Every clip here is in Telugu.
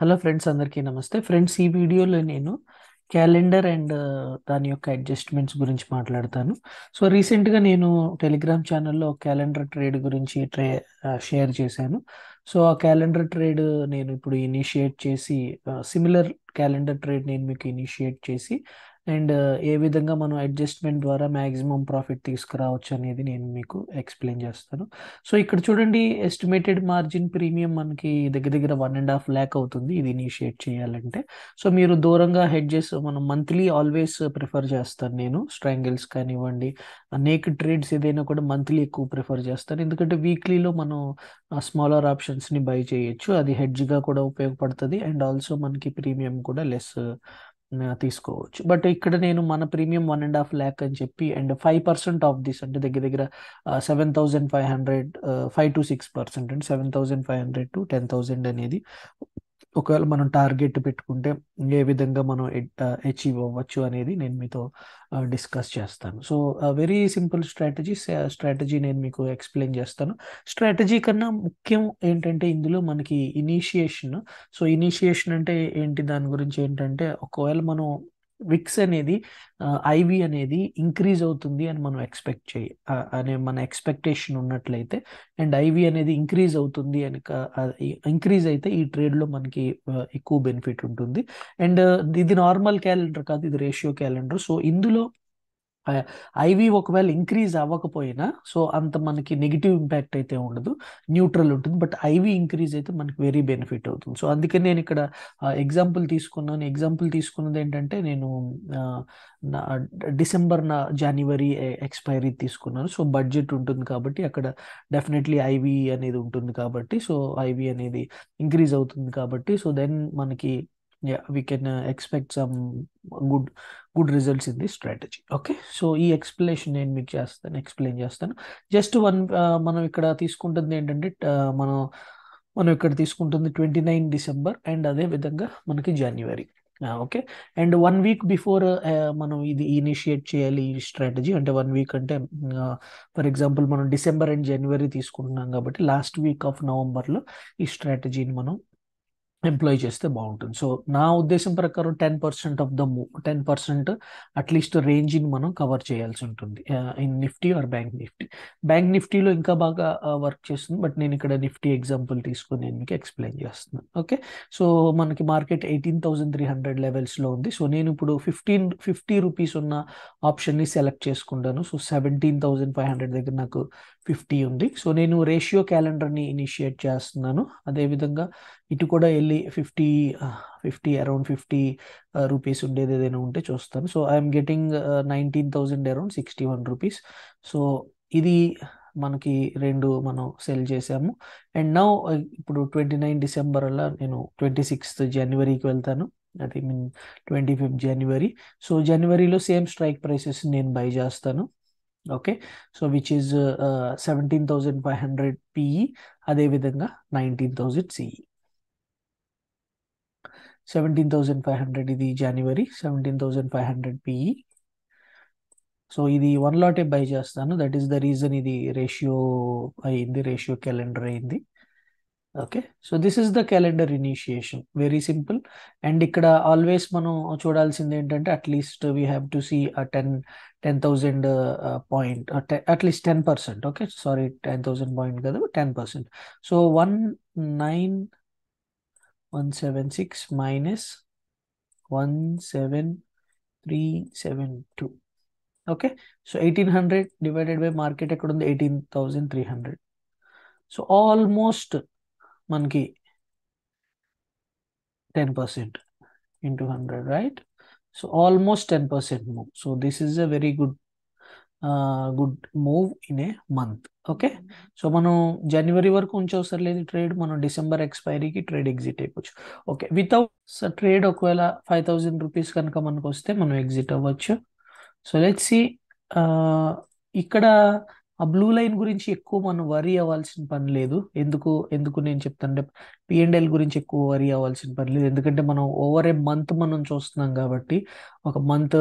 హలో ఫ్రెండ్స్ అందరికీ నమస్తే. ఫ్రెండ్స్ ఈ వీడియోలో నేను క్యాలెండర్ అండ్ దాని యొక్క అడ్జస్ట్మెంట్స్ గురించి మాట్లాడతాను. సో రీసెంట్గా నేను టెలిగ్రామ్ ఛానల్లో క్యాలెండర్ ట్రేడ్ గురించి ట్రే షేర్ చేశాను. సో ఆ క్యాలెండర్ ట్రేడ్ నేను ఇప్పుడు ఇనిషియేట్ చేసి సిమిలర్ క్యాలెండర్ ట్రేడ్ నేను మీకు ఇనిషియేట్ చేసి అండ్ ఏ విధంగా మనం అడ్జస్ట్మెంట్ ద్వారా మ్యాక్సిమం ప్రాఫిట్ తీసుకురావచ్చు అనేది నేను మీకు ఎక్స్ప్లెయిన్ చేస్తాను. సో ఇక్కడ చూడండి ఎస్టిమేటెడ్ మార్జిన్ ప్రీమియం మనకి దగ్గర దగ్గర వన్ అండ్ హాఫ్ ల్యాక్ అవుతుంది. ఇది ఇనిషియేట్ చేయాలంటే. సో మీరు దూరంగా హెడ్జెస్ మనం మంత్లీ ఆల్వేస్ ప్రిఫర్ చేస్తాను నేను. స్ట్రాంగిల్స్ కానివ్వండి అనేక ట్రేడ్స్ ఏదైనా కూడా మంత్లీ ఎక్కువ ప్రిఫర్ చేస్తాను. ఎందుకంటే వీక్లీలో మనం స్మాలర్ ఆప్షన్స్ని బై చేయొచ్చు. అది హెడ్జ్గా కూడా ఉపయోగపడుతుంది. అండ్ ఆల్సో మనకి ప్రీమియం కూడా లెస్ తీసుకోవచ్చు. బట్ ఇక్కడ నేను మన premium one and half lakh అని చెప్పి and five percent of this అంటే దగ్గర దగ్గర seven thousand five hundred five to six percent అంటే seven thousand five hundred to ten thousand అనేది ఒకవేళ మనం టార్గెట్ పెట్టుకుంటే ఏ విధంగా మనం అచీవ్ అవ్వచ్చు అనేది నేను మీతో డిస్కస్ చేస్తాను. So very simple strategy strategy నేను మీకు ఎక్స్ప్లెయిన్ చేస్తాను. స్ట్రాటజీ కన్నా ముఖ్యం ఏంటంటే ఇందులో మనకి ఇనీషియేషన్ సో ఇనీషియేషన్ అంటే ఏంటి? దాని గురించి ఏంటంటే ఒకవేళ మనం విక్స్ అనేది ఐవి అనేది ఇంక్రీజ్ అవుతుంది అని మనం ఎక్స్పెక్ట్ చేయి అనే మన ఎక్స్పెక్టేషన్ ఉన్నట్లయితే అండ్ ఐవి అనేది ఇంక్రీజ్ అవుతుంది అని ఇంక్రీజ్ అయితే ఈ ట్రేడ్లో మనకి ఎక్కువ బెనిఫిట్ ఉంటుంది. అండ్ ఇది నార్మల్ క్యాలెండర్ కాదు ఇది రేషియో క్యాలెండర్ సో ఇందులో ఐవి ఒకవేళ ఇంక్రీజ్ అవ్వకపోయినా సో అంత మనకి నెగిటివ్ ఇంపాక్ట్ అయితే ఉండదు. న్యూట్రల్ ఉంటుంది. బట్ ఐవి ఇంక్రీజ్ అయితే మనకి వెరీ బెనిఫిట్ అవుతుంది. సో అందుకే నేను ఇక్కడ ఎగ్జాంపుల్ తీసుకున్నాను. ఎగ్జాంపుల్ తీసుకున్నది ఏంటంటే నేను నా డిసెంబర్ నా జనవరి ఎక్స్పైరీ తీసుకున్నాను. సో బడ్జెట్ ఉంటుంది కాబట్టి అక్కడ డెఫినెట్లీ ఐవి అనేది ఉంటుంది కాబట్టి సో ఐవి అనేది ఇంక్రీజ్ అవుతుంది కాబట్టి సో దెన్ మనకి we can expect some good good results in the strategy okay so ఈ ఎక్స్ప్లెనేషన్ నేను మీకు చేస్తాను ఎక్స్ప్లెయిన్ చేస్తాను. జస్ట్ వన్ uh, మనం ఇక్కడ తీసుకుంటుంది ఏంటంటే uh, మనం మనం ఇక్కడ తీసుకుంటుంది ట్వంటీ నైన్ డిసెంబర్ అండ్ అదే విధంగా మనకి జనవరి okay and one week before మనం ఇది ఇనిషియేట్ చేయాలి ఈ స్ట్రాటజీ అంటే వన్ వీక్ అంటే uh, ఫర్ ఎగ్జాంపుల్ మనం డిసెంబర్ అండ్ జనవరి తీసుకుంటున్నాం కాబట్టి లాస్ట్ వీక్ ఆఫ్ నవంబర్లో ఈ స్ట్రాటజీని మనం ఎంప్లాయ్ చేస్తే బాగుంటుంది. సో నా ఉద్దేశం ప్రకారం ten percent of the ten percent at least రేంజ్ని మనం కవర్ చేయాల్సి ఉంటుంది. In Nifty or bank Nifty. Bank నిఫ్టీలో ఇంకా బాగా వర్క్ చేస్తుంది. బట్ నేను ఇక్కడ నిఫ్టీ ఎగ్జాంపుల్ తీసుకుని నేను మీకు ఎక్స్ప్లెయిన్ చేస్తున్నాను. ఓకే? సో మనకి market eighteen thousand three hundred లెవెల్స్లో ఉంది. సో నేను ఇప్పుడు ఫిఫ్టీన్ ఫిఫ్టీ రూపీస్ ఉన్న ఆప్షన్ని సెలెక్ట్ చేసుకుంటాను. So seventeen thousand five hundred దగ్గర నాకు ఫిఫ్టీ ఉంది. సో నేను రేషియో క్యాలెండర్ని ఇనిషియేట్ చేస్తున్నాను. అదేవిధంగా ఇటు కూడా వెళ్ళి fifty fifty around fifty rupees ఉండేది ఏదైనా ఉంటే చూస్తాను. So I'm getting nineteen thousand around sixty one rupees. So ఇది మనకి రెండు మనం సెల్ చేసాము. అండ్ నౌ ఇప్పుడు ట్వంటీ నైన్ డిసెంబర్ అలా నేను ట్వంటీ సిక్స్త్ జనవరికి వెళ్తాను. అది మీన్ ట్వంటీ ఫిఫ్త్ జనవరి. సో జనవరిలో సేమ్ స్ట్రైక్ ప్రైసెస్ నేను బై చేస్తాను. Okay so which is seventeen thousand five hundred PE అదేవిధంగా nineteen thousand CE seventeen thousand five hundred ఇది జనవరి seventeen thousand five hundred PE so ఇది వన్ లాటే బై చేస్తాను. దట్ ఈస్ ద రీజన్ ఇది రేషియో అయింది రేషియో క్యాలెండర్ అయింది. Okay so this is the calendar initiation very simple and ఇక్కడ ఆల్వేస్ మనం చూడాల్సింది ఏంటంటే at least we have to see ten ten thousand point at least ten percent okay sorry ten thousand point కదా ten percent so one nine one seven six minus one seven three seven two okay so eighteen hundred divided by market ఎక్కడ ఉంది eighteen thousand three hundred so almost మనకి ten percent into hundred right? So almost ten percent move. So this is a very good good move in a month. Okay? So మనం జనవరి వరకు ఉంచవసరం లేదు ట్రేడ్. మనం డిసెంబర్ ఎక్స్పైరీకి ట్రేడ్ ఎగ్జిట్ అయిపోవచ్చు. ఓకే వితౌట్ ట్రేడ్ ఒకవేళ ఫైవ్ థౌజండ్ రూపీస్ కనుక మనకు వస్తే మనం ఎగ్జిట్ అవ్వచ్చు. సో లెట్స్ సి ఇక్కడ ఆ బ్లూ లైన్ గురించి ఎక్కువ మనం వరీ అవ్వాల్సిన పని లేదు. ఎందుకు ఎందుకు నేను చెప్తాను పిఎండ్ఎల్ గురించి ఎక్కువ వరీ అవ్వాల్సిన పని లేదు. ఎందుకంటే మనం ఓవర్ ఏ మంత్ మనం చూస్తున్నాం కాబట్టి ఒక మంత్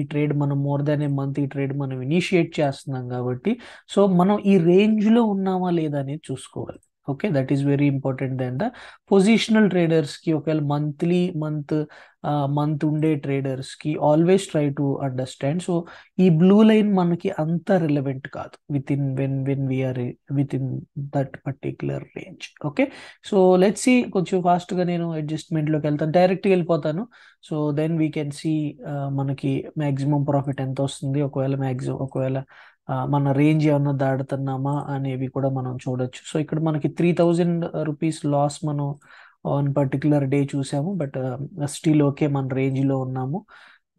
ఈ ట్రేడ్ మనం మోర్ దాన్ ఏ మంత్ ఈ ట్రేడ్ మనం ఇనిషియేట్ చేస్తున్నాం కాబట్టి సో మనం ఈ రేంజ్లో ఉన్నామా లేదా అనేది చూసుకోవాలి. Okay that is very important then the positional ట్రేడర్స్కి ఒకవేళ మంత్లీ మంత్ మంత్ ఉండే ట్రేడర్స్కి always try to understand so ఈ బ్లూ లైన్ మనకి అంత రిలవెంట్ కాదు with in when when we are with in that particular range okay so let's see కొంచెం ఫాస్ట్గా నేను అడ్జస్ట్మెంట్లోకి వెళ్తాను. డైరెక్ట్గా వెళ్ళిపోతాను. So then we can see మనకి మ్యాక్సిమం ప్రాఫిట్ ఎంత వస్తుంది? ఒకవేళ మ్యాక్సిమం ఒకవేళ మన రేంజ్ ఏమన్నా దాడుతున్నామా అనేవి కూడా మనం చూడొచ్చు. సో ఇక్కడ మనకి త్రీ థౌజండ్ రూపీస్ లాస్ మనం ఆన్ పర్టికులర్ డే చూసాము. బట్ స్టిల్ ఓకే మన రేంజ్లో ఉన్నాము.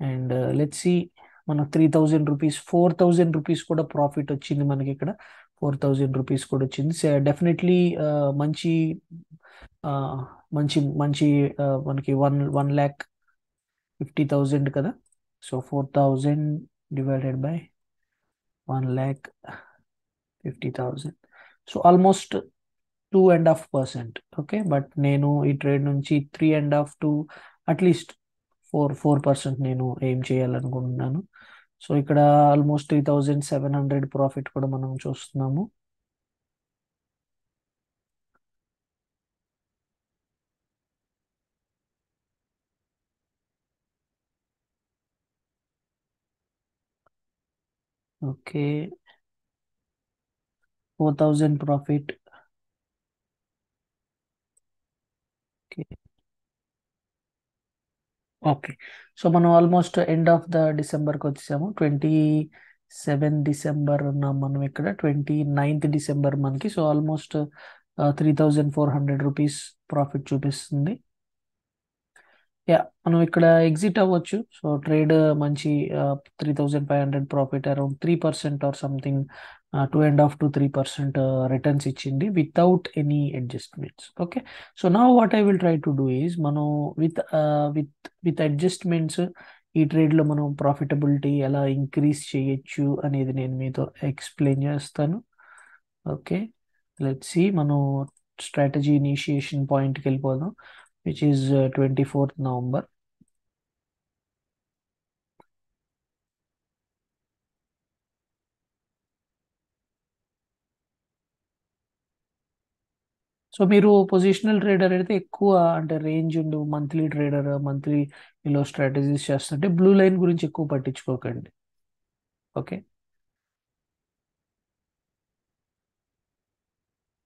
అండ్ లెట్ సి మన three thousand rupees four thousand rupees కూడా ప్రాఫిట్ వచ్చింది మనకి ఇక్కడ. ఫోర్ థౌజండ్ రూపీస్ కూడా వచ్చింది. డెఫినెట్లీ uh, uh, మంచి మంచి మంచి మనకి one one lakh fifty thousand కదా. So four thousand divided by one lakh fifty thousand so almost two and half percent okay but నేను ఈ ట్రేడ్ నుంచి three and half to at least four four percent నేను ఏం చేయాలనుకుంటున్నాను. సో ఇక్కడ almost three thousand seven hundred profit కూడా మనం చూస్తున్నాము. Okay. Four thousand profit. Okay. Okay. So మనం ఆల్మోస్ట్ ఎండ్ ఆఫ్ ద డిసెంబర్కి వచ్చేసాము. ట్వంటీ సెవెన్ డిసెంబర్ ఉన్నాం మనం ఇక్కడ. ట్వంటీ నైన్త్ డిసెంబర్ మనకి. So almost three thousand four hundred rupees profit చూపిస్తుంది. యా మనం ఇక్కడ ఎగ్జిట్ అవ్వచ్చు. సో ట్రేడ్ మంచి three thousand five hundred profit around three percent or something two and half to three percent returns ఇచ్చింది without any adjustments okay so నా what I will try to do is మనం విత్ విత్ విత్ అడ్జస్ట్మెంట్స్ ఈ ట్రేడ్లో మనం ప్రాఫిటబిలిటీ ఎలా ఇంక్రీజ్ చేయొచ్చు అనేది నేను మీతో ఎక్స్ప్లెయిన్ చేస్తాను. ఓకే లెట్ సి మనం స్ట్రాటజీ ఇనిషియేషన్ పాయింట్కి వెళ్ళిపోదాం. Which is twenty fourth November so మీరు పొజిషనల్ ట్రేడర్ అయితే ఎక్కువ అంటే రేంజ్ ఉండు మంత్లీ ట్రేడర్ మంత్లీ ఇలా స్ట్రాటజీస్ చేస్తుంటే బ్లూ లైన్ గురించి ఎక్కువ పట్టించుకోకండి. ఓకే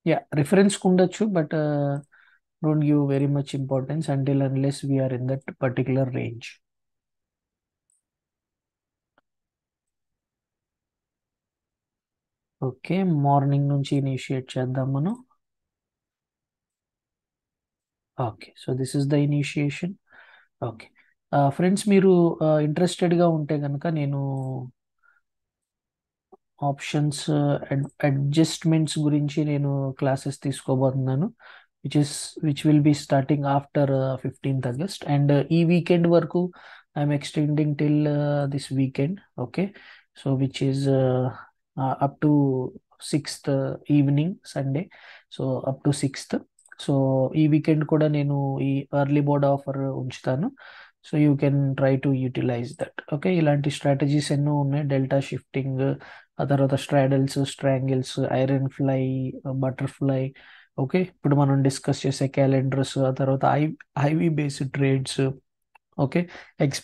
యా రిఫరెన్స్ ఉండొచ్చు but don't give very much importance until unless we are in that particular range okay morning నుంచి ఇనిషియేట్ చేద్దాం మనం. Okay so this is the initiation okay friends మీరు ఇంట్రెస్టెడ్గా ఉంటే కనుక నేను ఆప్షన్స్ అడ్జస్ట్మెంట్స్ గురించి నేను క్లాసెస్ తీసుకోబోతున్నాను. which is which will be starting after fifteenth August and ఈ వీకెండ్ వరకు I'm extending till this weekend okay so which is up to sixth evening Sunday so up to sixth so ఈ వీకెండ్ కూడా నేను ఈ ఎర్లీ బోర్డ్ ఆఫర్ ఉంచుతాను so you can try to utilise that okay ఇలాంటి స్ట్రాటజీస్ ఎన్నో ఉన్నాయి డెల్టా షిఫ్టింగ్ ఆ తర్వాత straddles strangles iron fly butterfly okay ఇప్పుడు మనం డిస్కస్ చేసే క్యాలెండర్స్ ఆ తర్వాత I IV based trades okay ex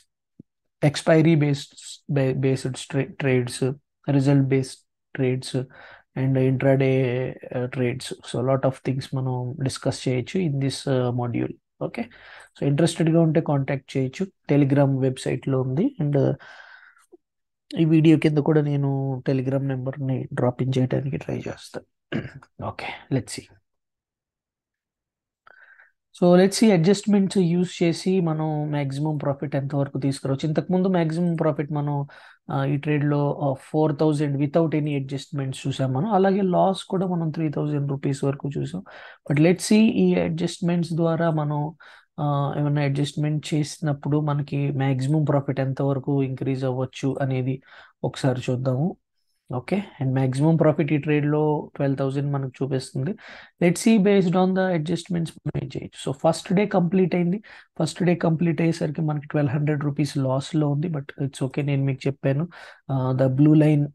expiry based based trades result based trades and intraday trades. So lot of things మనం డిస్కస్ చేయొచ్చు in this module. Okay so ఇంట్రెస్టెడ్గా ఉంటే కాంటాక్ట్ చేయొచ్చు. టెలిగ్రామ్ వెబ్సైట్లో ఉంది అండ్ ఈ వీడియో కింద కూడా నేను టెలిగ్రామ్ నెంబర్ని డ్రాప్ ఇన్ చేయడానికి ట్రై చేస్తాను okay let's see. So let's ఈ అడ్జస్ట్మెంట్స్ యూస్ చేసి మనం మ్యాక్సిమం ప్రాఫిట్ ఎంతవరకు తీసుకురావచ్చు. ఇంతకుముందు మ్యాక్సిమం ప్రాఫిట్ మనం ఈ ట్రేడ్లో four thousand without any adjustments చూసాం మనం. అలాగే లాస్ కూడా మనం త్రీ థౌజండ్ రూపీస్ వరకు చూసాం. బట్ లెట్స్ ఈ అడ్జస్ట్మెంట్స్ ద్వారా మనం ఏమైనా అడ్జస్ట్మెంట్ చేసినప్పుడు మనకి మ్యాక్సిమం ప్రాఫిట్ ఎంతవరకు ఇంక్రీజ్ అవ్వచ్చు అనేది ఒకసారి చూద్దాము. ఓకే. అండ్ మ్యాక్సిమం ప్రాఫిట్ ఈ ట్రేడ్లో ట్వెల్వ్ థౌజండ్ మనకు చూపిస్తుంది. Let see based on the adjustments మనం చేయొచ్చు. సో ఫస్ట్ డే కంప్లీట్ అయింది. ఫస్ట్ డే కంప్లీట్ అయ్యేసరికి మనకి ట్వెల్వ్ హండ్రెడ్ రూపీస్ లాస్లో ఉంది. But it's okay. నేను మీకు చెప్పాను. The blue line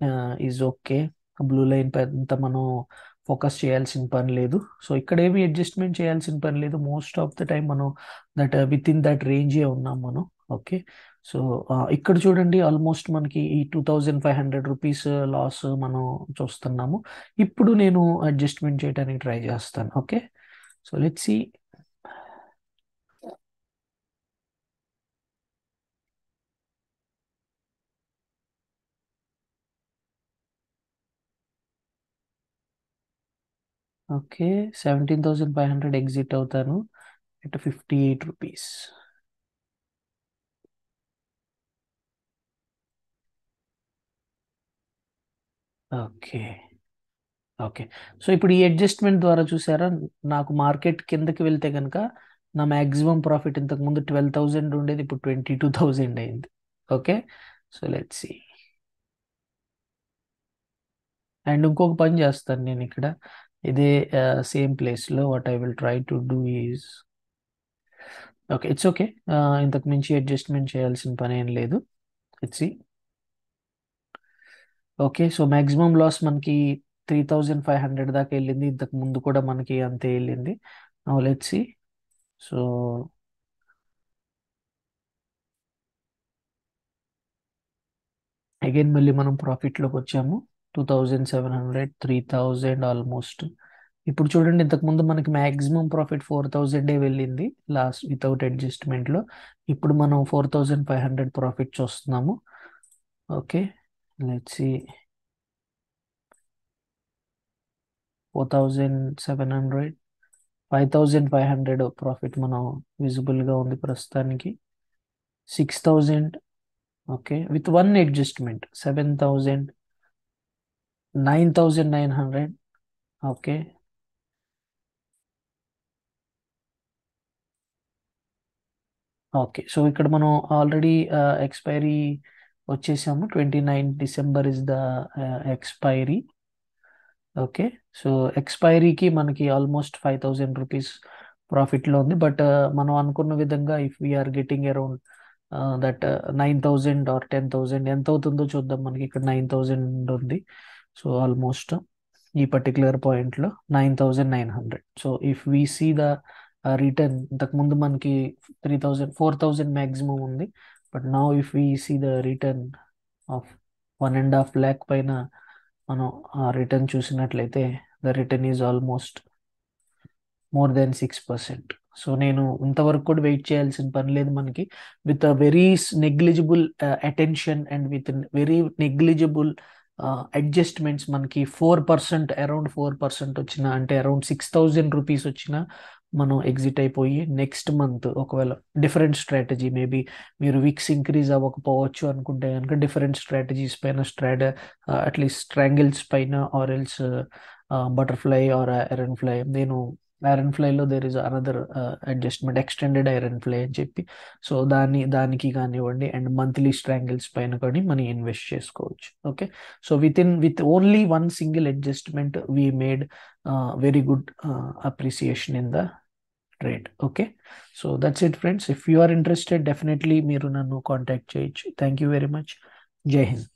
is okay. Blue line పెద్ద మనం ఫోకస్ చేయాల్సిన పని లేదు. సో ఇక్కడ ఏమి అడ్జస్ట్మెంట్ చేయాల్సిన పని లేదు. మోస్ట్ ఆఫ్ ద టైం మనం దట్ విత్ ఇన్ దట్ రేంజే ఉన్నాం మనం. ఓకే. సో ఇక్కడ చూడండి ఆల్మోస్ట్ మనకి ఈ two thousand five hundred rupees loss మనం చూస్తున్నాము. ఇప్పుడు నేను అడ్జస్ట్మెంట్ చేయడానికి ట్రై చేస్తాను. Okay? So let see. Okay seventeen thousand five hundred exit అవుతాను. At fifty eight rupees. Okay. Okay. So ఇప్పుడు ఈ అడ్జస్ట్మెంట్ ద్వారా చూసారా? నాకు మార్కెట్ కిందకి వెళ్తే కనుక నా మ్యాక్సిమం ప్రాఫిట్ ఇంతకు ముందు ట్వెల్వ్ థౌజండ్ ఉండేది ఇప్పుడు ట్వంటీ టూ థౌజండ్ అయింది. Okay? So let see. And ఇంకొక పని చేస్తాను నేను ఇక్కడ. ఇదే సేమ్ ప్లేస్లో what I will try to do is okay it's okay. ఇంతకు మించి అడ్జస్ట్మెంట్ చేయాల్సిన పని ఏం లేదు it's okay. So maximum loss మనకి త్రీ థౌజండ్ ఫైవ్ హండ్రెడ్ దాకా వెళ్ళింది. ఇంతకు ముందు కూడా మనకి అంతే వెళ్ళింది. Let's see. సో అగైన్ మళ్ళీ మనం ప్రాఫిట్లోకి వచ్చాము. Two thousand seven hundred three thousand almost. ఇప్పుడు చూడండి ఇంతకు ముందు మనకి మ్యాక్సిమం ప్రాఫిట్ ఫోర్ థౌజండే వెళ్ళింది లాస్ట్ వితౌట్ అడ్జస్ట్మెంట్లో. ఇప్పుడు మనం four thousand five hundred profit చూస్తున్నాము. Okay. Let's see. Four thousand seven hundred five five hundred profit మనం విజిబుల్గా ఉంది ప్రస్తుతానికి. Six thousand okay with one adjustment seven thousand nine thousand nine hundred okay okay so ఇక్కడ మనం ఆల్రెడీ ఎక్స్పైరీ వచ్చేసాము. Twenty nine December is the expiry. Okay. So ఎక్స్పైరీకి మనకి ఆల్మోస్ట్ ఫైవ్ థౌజండ్ రూపీస్ ప్రాఫిట్లో ఉంది. బట్ మనం అనుకున్న విధంగా if we are getting around that nine thousand or ten thousand ఎంత అవుతుందో చూద్దాం. మనకి ఇక్కడ నైన్ థౌజండ్ ఉంది. సో ఆల్మోస్ట్ ఈ పర్టికులర్ పాయింట్లో nine thousand nine hundred. So if we see the return ఇంతకుముందు మనకి three thousand four thousand maximum ఉంది. But now if we see the return of one and half lakh పైన మనం ఆ రిటర్న్ చూసినట్లయితే the return is almost more than six percent so నేను ఇంతవరకు కూడా వెయిట్ చేయాల్సిన పని లేదు మనకి. With a very negligible attention and with very negligible adjustments మనకి four percent around four percent వచ్చిన అంటే అరౌండ్ సిక్స్ థౌజండ్ రూపీస్ వచ్చిన మనం ఎగ్జిట్ అయిపోయి నెక్స్ట్ మంత్ ఒకవేళ డిఫరెంట్ స్ట్రాటజీ మేబీ మీరు వీక్స్ ఇంక్రీజ్ అవ్వకపోవచ్చు అనుకుంటే కనుక డిఫరెంట్ స్ట్రాటజీస్ పైన స్ట్రాట అట్లీస్ట్ స్ట్రాంగిల్స్ పైన or else butterfly or iron fly నేను iron ఫ్లైలో there is another adjustment extended iron fly అని చెప్పి. సో దాని దానికి కానివ్వండి అండ్ మంత్లీ స్ట్రాంగిల్స్ పైన కానీ మనం ఇన్వెస్ట్ చేసుకోవచ్చు. Okay so with in with only one single adjustment we made very good appreciation in the trade okay so that's it friends if you are interested definitely మీరు నన్ను కాంటాక్ట్ చేయొచ్చు థ్యాంక్ యూ వెరీ మచ్ జై హింద్